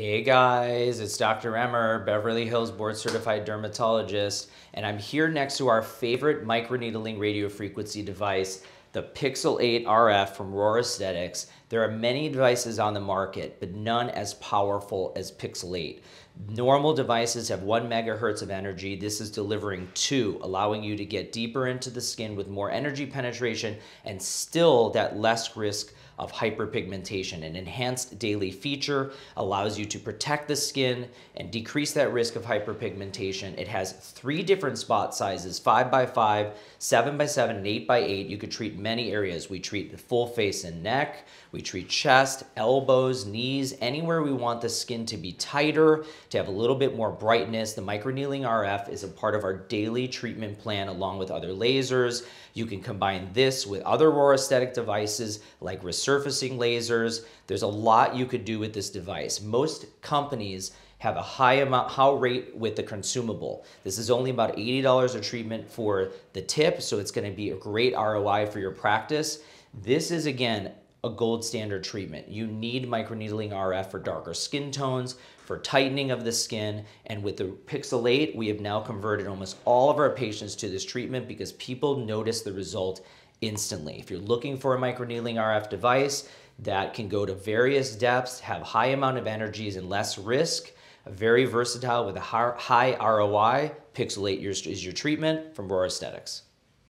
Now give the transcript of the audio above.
Hey guys, it's Dr. Emer, Beverly Hills board certified dermatologist, and I'm here next to our favorite microneedling radiofrequency device, the Pixel 8 RF from Rohrer Aesthetics. There are many devices on the market, but none as powerful as Pixel 8. Normal devices have one megahertz of energy. This is delivering two, allowing you to get deeper into the skin with more energy penetration and still that less risk of hyperpigmentation. An enhanced daily feature allows you to protect the skin and decrease that risk of hyperpigmentation. It has three different spot sizes, five by five, seven by seven, and eight by eight. You could treat many areas. We treat the full face and neck. We treat chest, elbows, knees, anywhere we want the skin to be tighter, to have a little bit more brightness. The microneedling RF is a part of our daily treatment plan along with other lasers. You can combine this with other Rohrer aesthetic devices like resurfacing lasers. There's a lot you could do with this device. Most companies have a high amount, high rate with the consumable. This is only about $80 a treatment for the tip, so it's gonna be a great ROI for your practice. This is again, a gold standard treatment. You need microneedling RF for darker skin tones, for tightening of the skin, and with the Pixel 8, we have now converted almost all of our patients to this treatment because people notice the result instantly. If you're looking for a microneedling RF device that can go to various depths, have high amount of energies and less risk, very versatile with a high ROI, Pixel 8 is your treatment from Rohrer Aesthetics.